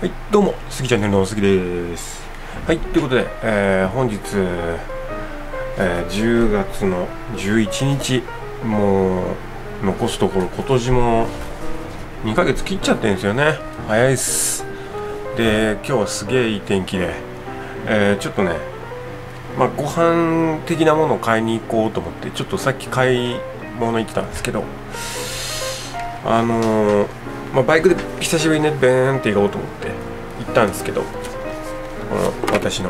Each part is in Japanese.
はい、どうも、スギチャンネルの杉です。はい、ということで、えー、本日、えー、10月の11日、もう、残すところ、今年も2ヶ月切っちゃってるんですよね。早いっす。で、今日はすげえいい天気で、えー、ちょっとね、まあ、ご飯的なものを買いに行こうと思って、ちょっとさっき買い物行ってたんですけど、あのーまあ、バイクで久しぶりにねベーンって行こうと思って行ったんですけどこの私の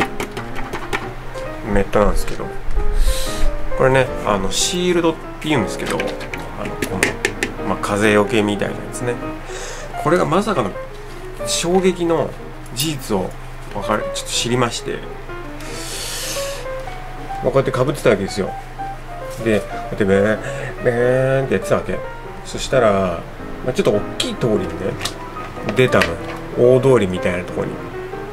メットなんですけどこれねあのシールドっていうんですけどあのこの、まあ、風よけみたいなやつね。これがまさかの衝撃の事実を分かるちょっと知りましてこうやってかぶってたわけですよ。でこうやってベーンベーンってやってたわけ。そしたらまあ、ちょっと大きい通りにね出たの。大通りみたいなところに。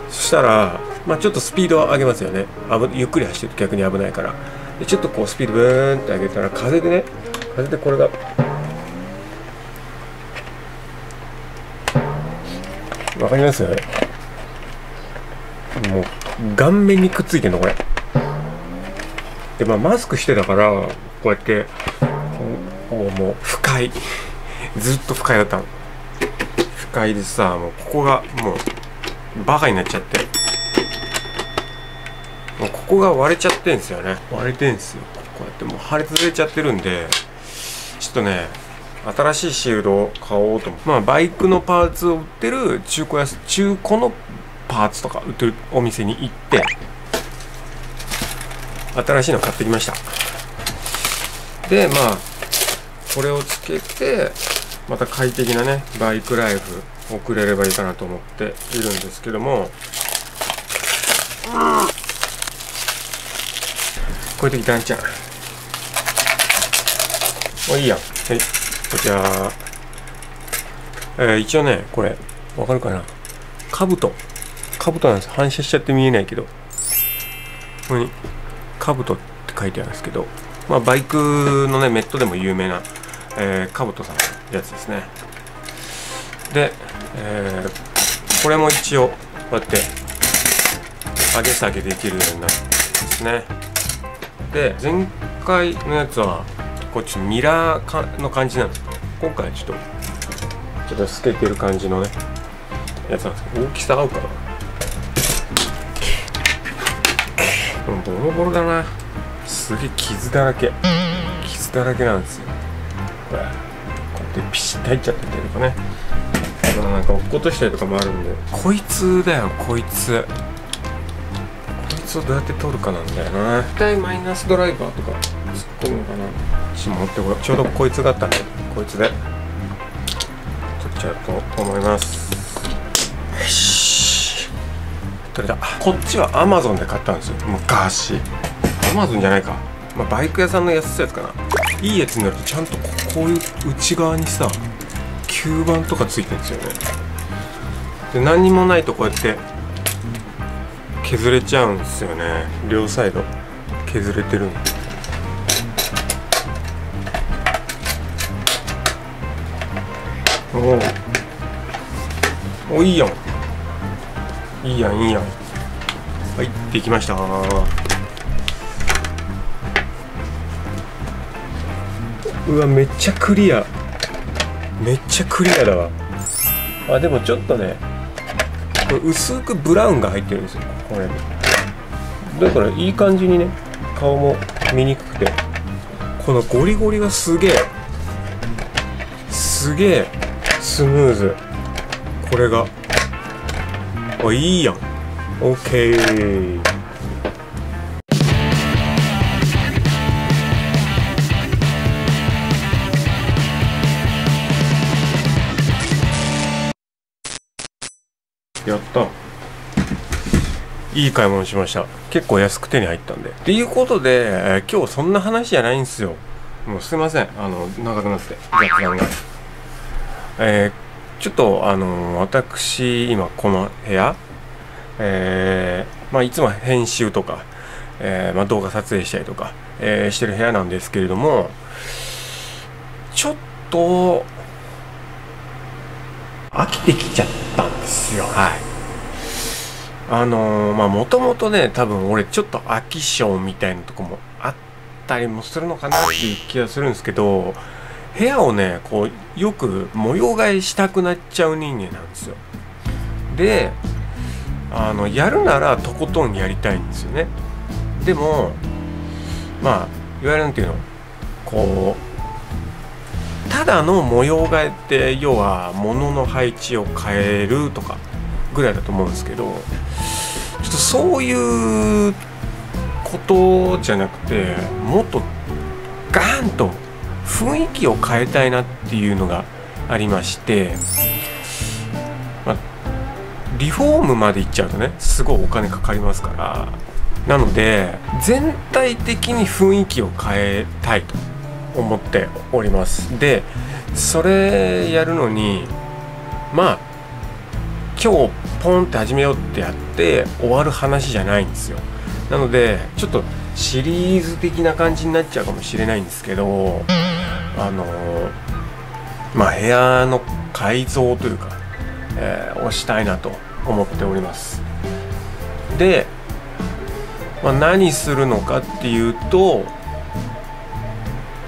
そしたら、まあ、ちょっとスピードを上げますよね。ゆっくり走ってる。と逆に危ないから。でちょっとこうスピードブーンって上げたら風でね風でこれがわかりますよね。もう顔面にくっついてんのこれ。でまあマスクしてたからこうやってもうもう不快。ずっと不快だったの。不快でさもうここがもうバカになっちゃって。もうここが割れちゃってんすよね。割れてんすよ。こうやってもう破裂れちゃってるんでちょっとね新しいシールドを買おうと思うまあバイクのパーツを売ってる中古屋中古のパーツとか売ってるお店に行って新しいの買ってきました。でまあこれをつけてまた快適なねバイクライフ送れればいいかなと思っているんですけども。こういう時ダンちゃん。もういいやはい。こちら。えー、一応ねこれわかるかな。カブトカブトなんです。反射しちゃって見えないけど。ここにカブトって書いてあるんですけど。まあバイクのねメットでも有名なえー、カブトさん。やつですね。で、えー、これも一応こうやって上げ下げできるようになってですね。で前回のやつはこっちミラーかの感じなんですけど今回ちょっとちょっと透けてる感じのねやつなんですけど大きさ合うかな。ボロボロだな。すげえ傷だらけ。傷だらけなんですよ。ってピシッと入っちゃってたりとかね。まあなんか落っことしたりとかもあるんで。こいつだよこいつ。こいつをどうやって取るかなんだよな。絶対マイナスドライバーとか突っ込むのかな。ち持ってこようちょうどこいつがあったんでこいつで取っちゃうと思います。よし。取れた。こっちはアマゾンで買ったんですよ。昔アマゾンじゃないか。まあ、バイク屋さんの安いやつかないいやつになるとちゃんとこういう内側にさ吸盤とかついてるんですよね。で何にもないとこうやって削れちゃうんですよね。両サイド。削れてるんで。おおいいやん。いいやんいいやん。はいできました。うわめっちゃクリア。めっちゃクリアだわ。あでもちょっとね。これ薄くブラウンが入ってるんですよ。これ。だからいい感じにね顔も見にくくて。このゴリゴリがすげえ。すげえ。スムーズ。これが。あいいやん。OK やった。いい買い物しました。結構安く手に入ったんで。っていうことで、えー、今日そんな話じゃないんですよ。もうすいません。あの長くなって雑談が。えー、ちょっとあの私今この部屋えー、まあいつも編集とか、えー、まあ、動画撮影したりとか、え、してる部屋なんですけれどもちょっと飽きてきちゃった。ですよ。はい。あのー、まあもともとね多分俺ちょっと飽き性みたいなとこもあったりもするのかなっていう気がするんですけど部屋をねこうよく模様替えしたくなっちゃう人間なんですよ。であのやるならとことんやりたいんですよね。でもまあいわゆるなんていうのこうただの模様替えって要は物の配置を変えるとかぐらいだと思うんですけどちょっとそういうことじゃなくてもっとガーンと雰囲気を変えたいなっていうのがありまして、まあ、リフォームまでいっちゃうとねすごいお金かかりますからなので全体的に雰囲気を変えたいと。思っております。でそれやるのにまあ今日ポンって始めようってやって終わる話じゃないんですよ。なのでちょっとシリーズ的な感じになっちゃうかもしれないんですけどあのまあ部屋の改造というか、えー、をしたいなと思っております。で、まあ、何するのかっていうと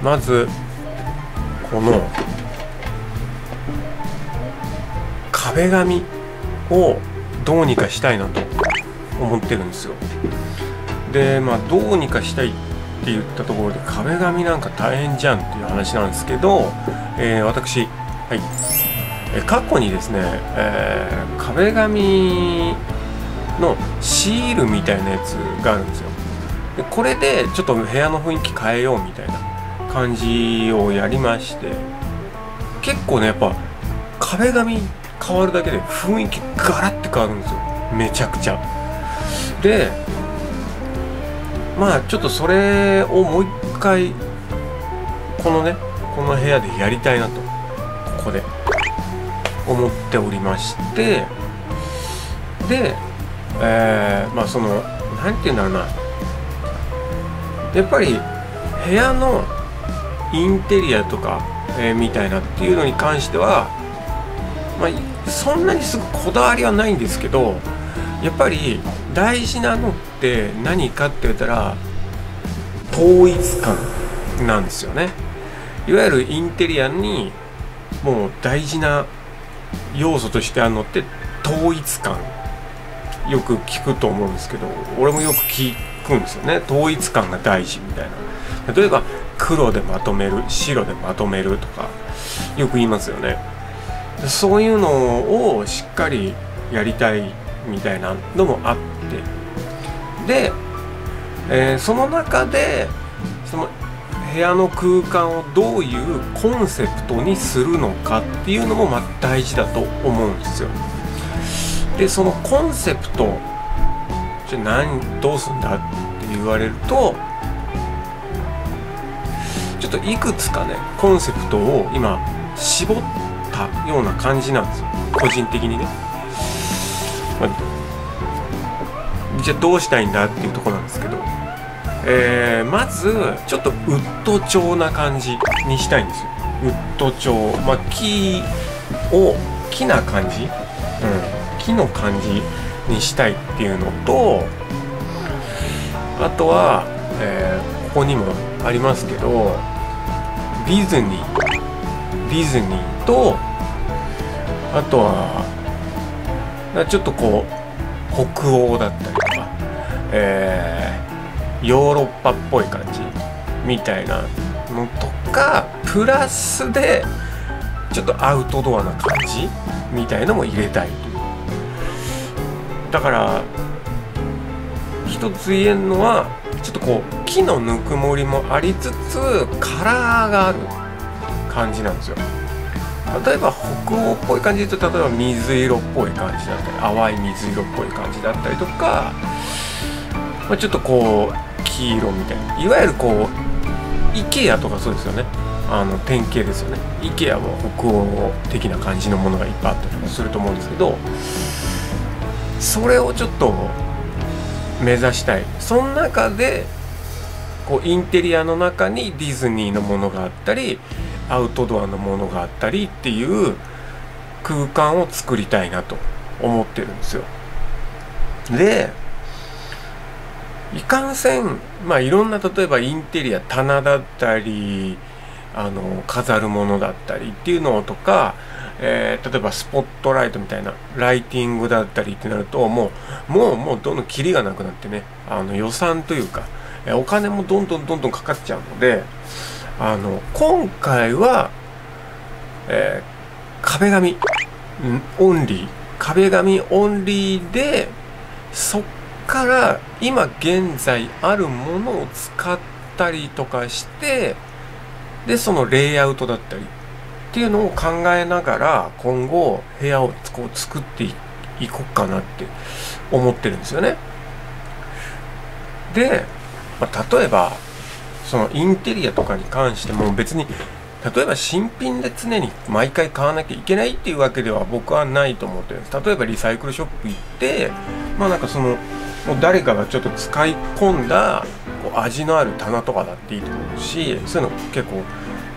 まずこの壁紙をどうにかしたいなと思ってるんですよ。でまあどうにかしたいって言ったところで壁紙なんか大変じゃんっていう話なんですけど、えー、私はい、過去にですね、えー、壁紙のシールみたいなやつがあるんですよ。でこれでちょっと部屋の雰囲気変えようみたいな感じをやりまして結構ねやっぱ壁紙変わるだけで雰囲気ガラッて変わるんですよ。めちゃくちゃ。でまあちょっとそれをもう一回このねこの部屋でやりたいなとここで思っておりましてでえー、まあその何て言うんだろうな。やっぱり部屋のインテリアとか、えー、みたいなっていうのに関しては、まあ、そんなにすぐこだわりはないんですけどやっぱり大事なのって何かって言ったら統一感なんですよね。いわゆるインテリアにもう大事な要素としてあるのって統一感。よく聞くと思うんですけど俺もよく聞いてくんですよね。統一感が大事みたいな。例えば黒でまとめる白でまとめるとかよく言いますよね。そういうのをしっかりやりたいみたいなのもあって。で、えー、その中でその部屋の空間をどういうコンセプトにするのかっていうのもま大事だと思うんですよ。でそのコンセプトじゃ何どうすんだって言われるとちょっといくつかねコンセプトを今絞ったような感じなんですよ。個人的にね、まあ、じゃあどうしたいんだっていうとこなんですけど。えー、まずちょっとウッド調な感じにしたいんですよ。ウッド調。まあ木を木な感じ？うん。木の感じ。にしたいっていうのとあとは、えー、ここにもありますけどディズニー。ディズニーとあとはちょっとこう北欧だったりとか、えー、ヨーロッパっぽい感じみたいなのとかプラスでちょっとアウトドアな感じみたいのも入れたいだから一つ言えるのはちょっとこう木のぬくもりもありつつカラーがある感じなんですよ。例えば北欧っぽい感じで言うと例えば水色っぽい感じだったり淡い水色っぽい感じだったりとか、まあ、ちょっとこう黄色みたいな。いわゆるこう IKEA とかそうですよね。あの典型ですよね。IKEA も北欧的な感じのものがいっぱいあったりもすると思うんですけどそれをちょっと目指したい。その中でこうインテリアの中にディズニーのものがあったりアウトドアのものがあったりっていう空間を作りたいなと思ってるんですよ。でいかんせんまあいろんな例えばインテリア棚だったりあの飾るものだったりっていうのとか、えー、例えばスポットライトみたいなライティングだったりってなるともうもうもうどんどんキリがなくなってねあの予算というか、えお金もどんどんどんどんかかっちゃうのであの今回は、えー、壁紙オンリー。壁紙オンリーでそっから今現在あるものを使ったりとかしてでそのレイアウトだったりっていうのを考えながら今後部屋をこう作っていこうかなって思ってるんですよね。で、まあ、例えばそのインテリアとかに関しても別に例えば新品で常に毎回買わなきゃいけないっていうわけでは僕はないと思ってるんです例えばリサイクルショップ行ってまあなんかそのもう誰かがちょっと使い込んだこう味のある棚とかだっていいと思うしそういうの結構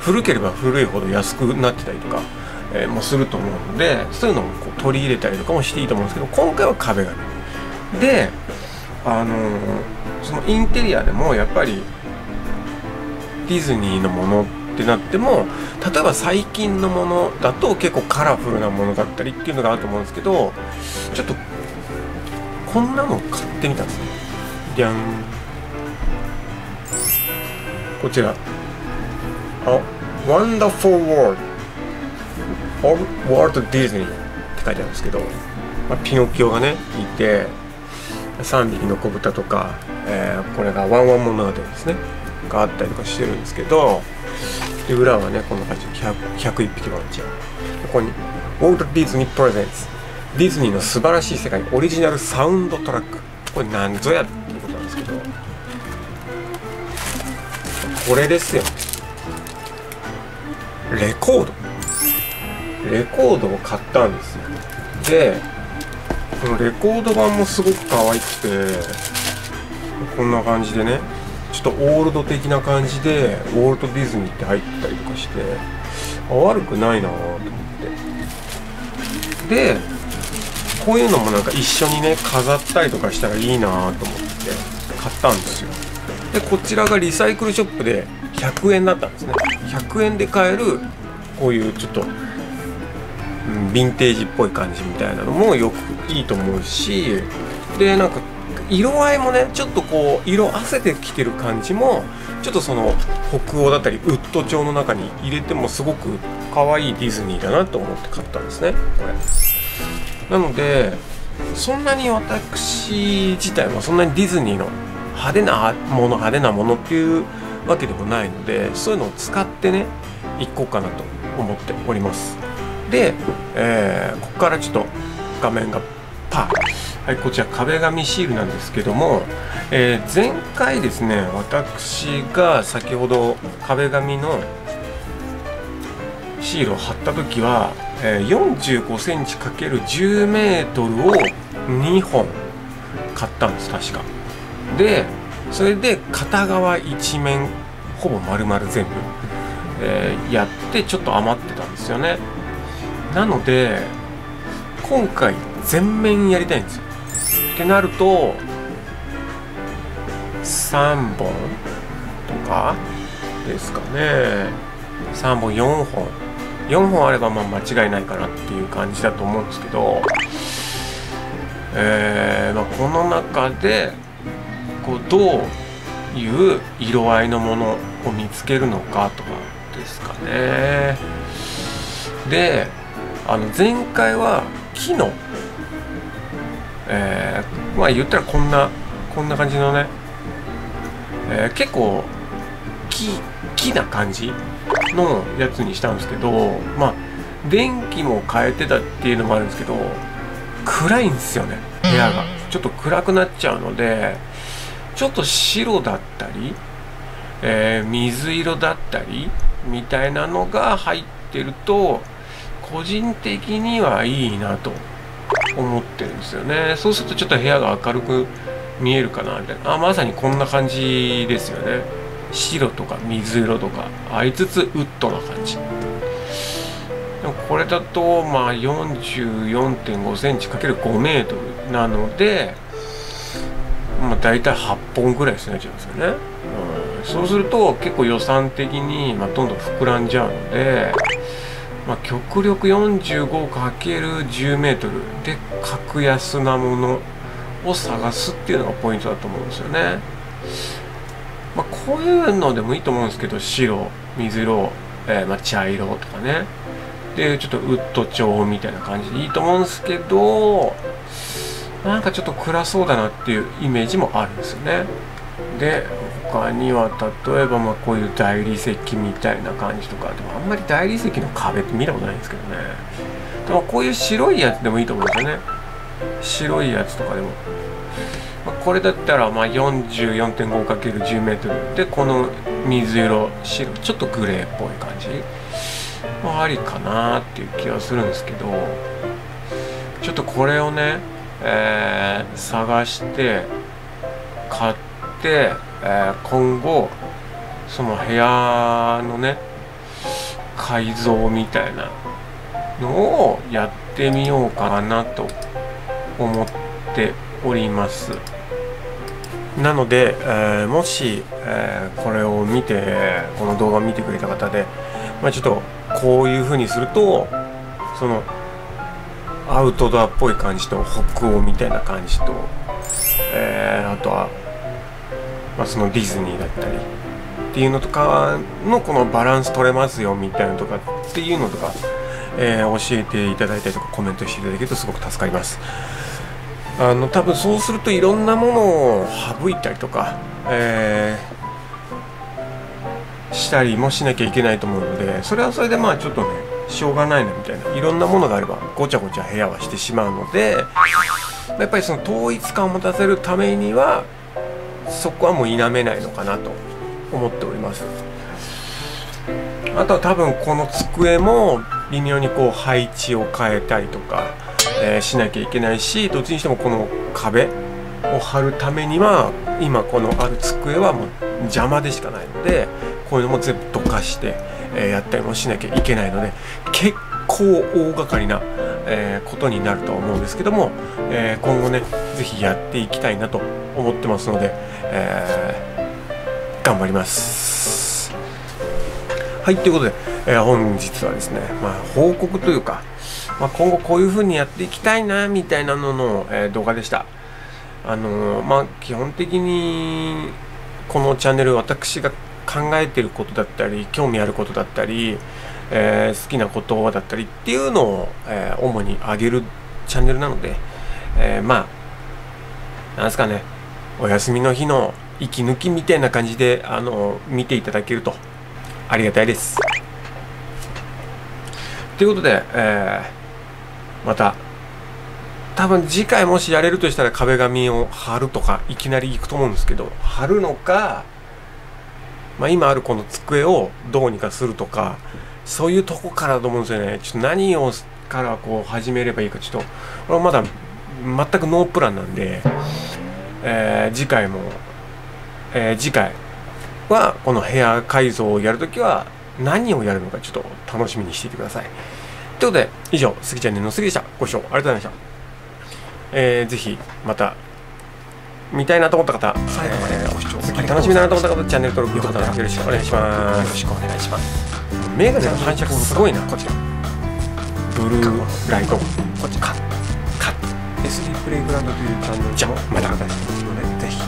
古ければ古いほど安くなってたりとか、えー、もすると思うのでそういうのもこう取り入れたりとかもしていいと思うんですけど今回は壁紙。であのー、そのインテリアでもやっぱりディズニーのものってなっても例えば最近のものだと結構カラフルなものだったりっていうのがあると思うんですけどちょっとこんなの買ってみたんですねこちら。あ Wonderful World of Walt Disney って書いてあるんですけど、まあ、ピノキオがねいて3匹の子豚とか、えー、これがワンワン物語ですね。があったりとかしてるんですけど。で裏はねこんな感じで101匹ワンち。ゃんここにウォルト・ディズニー・プレゼンツディズニーの素晴らしい世界オリジナルサウンドトラック。これ何ぞやってこれですよレコード。レコードを買ったんですよ。でこのレコード版もすごく可愛くてこんな感じでねちょっとオールド的な感じでウォルト・ディズニーって入ったりとかしてあ悪くないなと思って。でこういうのもなんか一緒にね飾ったりとかしたらいいなと思って買ったんですよ。でこちらがリサイクルショップで100円だったんですね。100円で買えるこういうちょっと、うん、ヴィンテージっぽい感じみたいなのもよくいいと思うしでなんか色合いもねちょっとこう色あせてきてる感じもちょっとその北欧だったりウッド調の中に入れてもすごく可愛いディズニーだなと思って買ったんですねこれ。なのでそんなに私自体はそんなにディズニーの派手なもの派手なものっていうわけでもないのでそういうのを使ってねいこうかなと思っております。で、えー、ここからちょっと画面がパー。はいこちら壁紙シールなんですけども、えー、前回ですね私が先ほど壁紙のシールを貼った時は、えー、45センチ ×10 メートルを2本買ったんです確か。でそれで片側一面ほぼ丸々全部、えー、やってちょっと余ってたんですよね。なので今回全面やりたいんですよ。ってなると3本とかですかね。3本4本。4本あればまあ間違いないかなっていう感じだと思うんですけどえーまあ、この中でこうどういう色合いのものを見つけるのかとかですかね。であの前回は木のえー、まあ言ったらこんなこんな感じのね、えー、結構木木な感じのやつにしたんですけどまあ電気も変えてたっていうのもあるんですけど暗いんですよね部屋が。ちょっと暗くなっちゃうのでちょっと白だったり、えー、水色だったりみたいなのが入ってると個人的にはいいなと思ってるんですよね。そうするとちょっと部屋が明るく見えるかなみたいな。あまさにこんな感じですよね。白とか水色とかありつつウッドな感じ。でもこれだとまあ44.5センチ ×5 メートルなのでまあ、大体8本ぐらいですねちゃうんですよね、うん、そうすると結構予算的に、まあ、どんどん膨らんじゃうので、まあ、極力 45×10m で格安なものを探すっていうのがポイントだと思うんですよね、まあ、こういうのでもいいと思うんですけど白水色、えー、まあ、茶色とかね。でちょっとウッド調みたいな感じでいいと思うんですけどなんかちょっと暗そうだなっていうイメージもあるんですよね。で他には例えばまこういう大理石みたいな感じとかでもあんまり大理石の壁って見たことないんですけどね。でもこういう白いやつでもいいと思うんですよね。白いやつとかでも、まあ、これだったら 44.5×10m でこの水色白ちょっとグレーっぽい感じ。まあありかなっていう気がするんですけど。ちょっとこれをねえー、探して買って、えー、今後その部屋のね改造みたいなのをやってみようかなと思っております。なので、えー、もし、えー、これを見てこの動画を見てくれた方で、まあ、ちょっとこういうふうにするとそのアウトドアっぽい感じと北欧みたいな感じと、えー、あとは、まあ、そのディズニーだったりっていうのとかのこのバランス取れますよみたいなとかっていうのとか、えー、教えていただいたりとかコメントしていただけるとすごく助かります。あの多分そうするといろんなものを省いたりとか、えー、したりもしなきゃいけないと思うのでそれはそれでまあちょっとねしょうがないなみたいな。いろんなものがあればごちゃごちゃ部屋はしてしまうのでやっぱりその統一感を持たせるためにはそこはもう否めないのかなと思っております。あとは多分この机も微妙にこう配置を変えたりとか、えー、しなきゃいけないしどっちにしてもこの壁を張るためには今このある机はもう邪魔でしかないのでこういうのも全部どかしてえやったりもしなきゃいけないので結構大掛かりな、えことになるとは思うんですけども、え今後ね是非やっていきたいなと思ってますので、え、頑張ります。はいということで、え、本日はですね、まあ、報告というか、まあ、今後こういう風にやっていきたいなみたいなのの、え、動画でした。あのまあ基本的にこのチャンネル私が考えてることだったり興味あることだったり、えー、好きなことだったりっていうのを、えー、主に上げるチャンネルなので、えー、まあなんですかねお休みの日の息抜きみたいな感じであの見ていただけるとありがたいです。ということで、えー、また多分次回もしやれるとしたら壁紙を貼るとかいきなり行くと思うんですけど貼るのかまあ、今あるこの机をどうにかするとかそういうとこからだと思うんですよね。ちょっと何をからこう始めればいいかちょっとこれはまだ全くノープランなんで、えー、次回も、えー、次回はこの部屋改造をやるときは何をやるのかちょっと楽しみにしていてください。ということで以上杉ちゃんの杉でした。ご視聴ありがとうございました。えー、ぜひまた見たいなと思った方最後までご視聴楽しみだなと思った方チャンネル登録よろしくお願いします。よろしくお願いします。メガネの反射すごいな。こっちブルーライト。こっちカッ。カッ。SD プレイグラウンドというチャンネルもまた。ぜひ。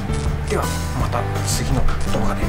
ではまた次の動画で